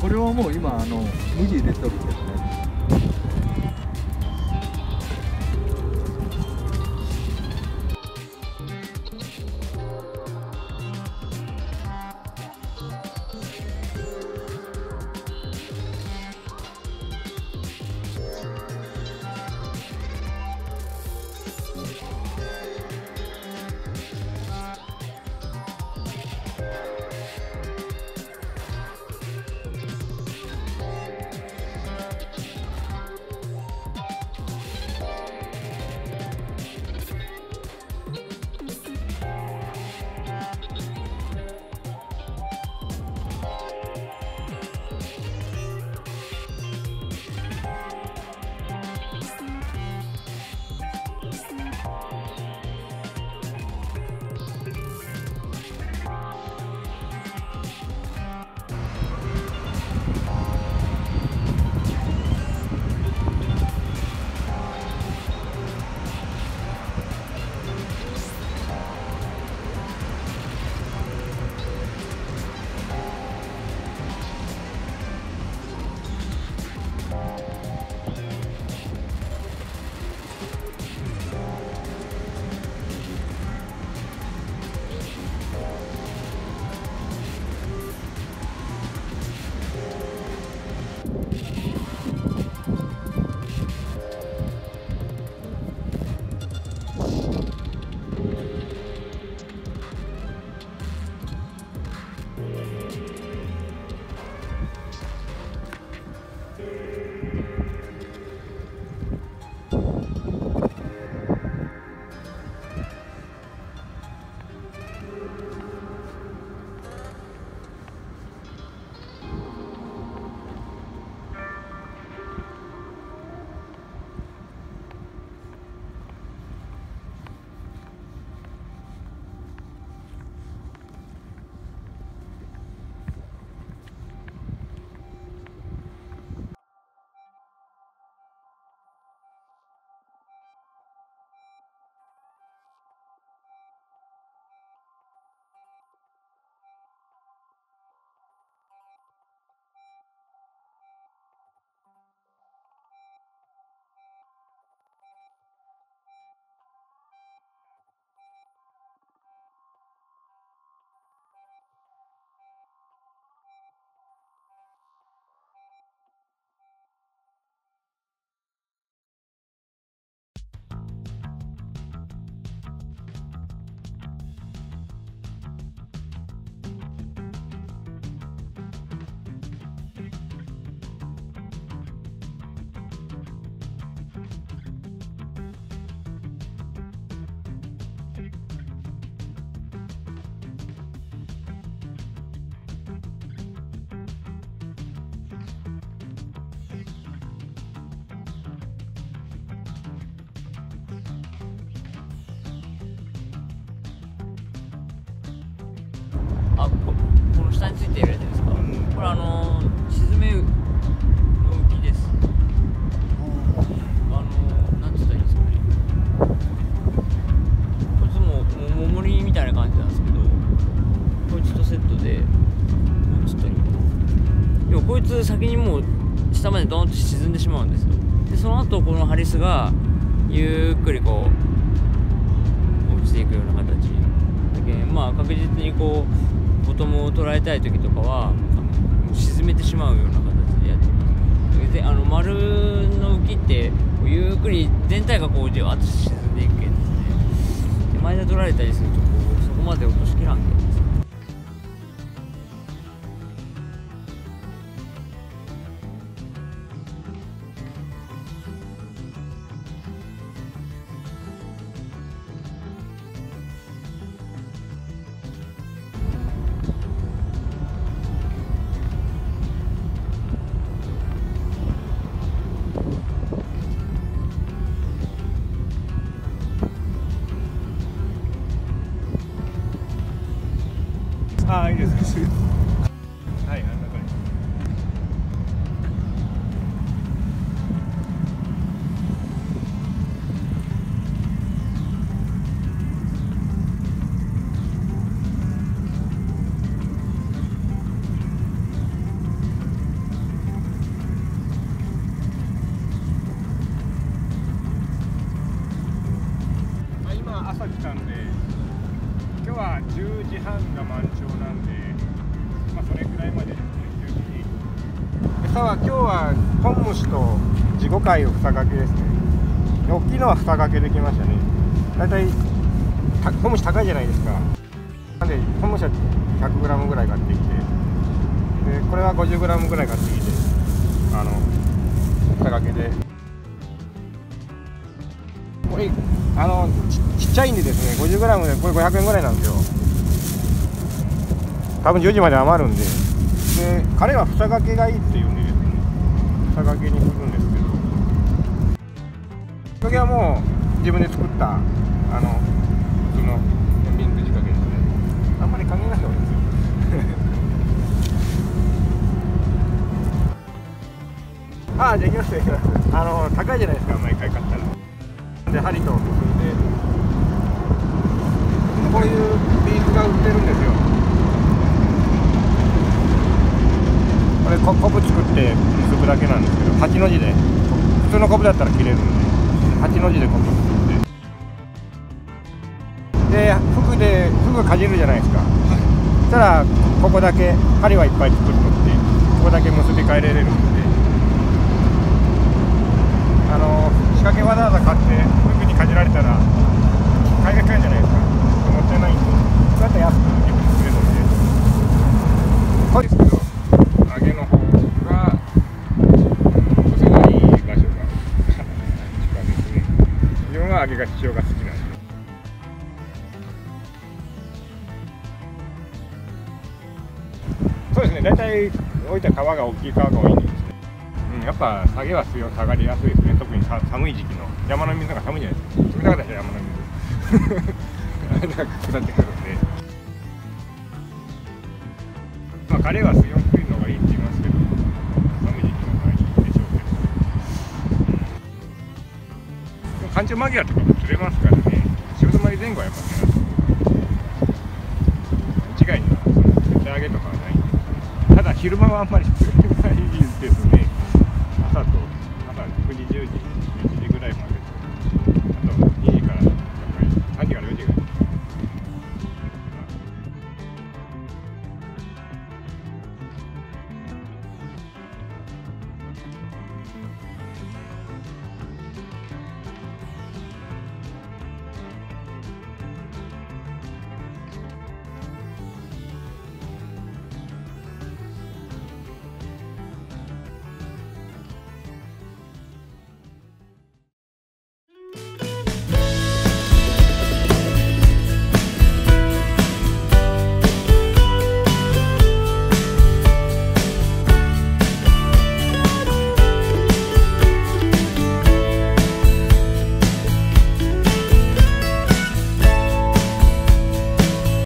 これはもう今あの麦入れとるけど。ね下についてるやつですか、これあの沈めの浮きです。あのなんつったらいいんですかね？こいつももももりみたいな感じなんですけどこいつとセットでなんつったらいいのでもこいつ先にもう下までドーンと沈んでしまうんですよ。でその後このハリスがゆっくりこう落ちていくような形。だけまあ確実にこうボトムを捉えたい時とかはあの沈めてしまうような形でやってます。であの丸の浮きってこうゆっくり全体がこうじわっと沈んでいくけんですね。手前で取られたりするとこうそこまで落としきらんけん今朝来たんで今日は10時半が満潮なんで、それくらいまで。ですね10時餌は今日は本虫と地五貝を房掛けですね。大きいのは房掛けできましたね。だいたいた本虫高いじゃないですか。なんで本虫は 100g ぐらい買ってきて。でこれは 50g ぐらい買ってきてあの房掛けで。これあのちちっちゃいんでですね 50g でこれ500円ぐらいなんですよ。多分10時まで余るんで。で彼は房掛けがいいって言うんでですね房掛けにするんですけど。時はもう自分で作ったあの普通の天秤くじ掛けですね。あんまり関係ない方がいいですよ。ああできますできます。あの高いじゃないですか毎回買ったら。で針と結んで。こういうビーズが売ってるんですよこれココブ作って結ぶだけなんですけど8の字で。普通のコブだったら切れるんで。8の字でコブ作って。で服で服かじるじゃないですか、そしたらここだけ針はいっぱい作っとってここだけ結び替えられるんで大体置いた皮が大きい皮が多いんですね。うん、やっぱ下げは強下がりやすいですね。特に寒い時期の。山の水が寒いじゃないですか冷たかったですよ山の水。なんか下ってくるんで。まあ彼は水温低いのがいいって言いますけど寒い時期の方がいいでしょうけど。でも干潮間際とかも釣れますからね。潮止まり前後はやっぱね違いにはその手上げとかは昼間はあんまり作ないですけね。朝と朝9時10時11時ぐらいまで。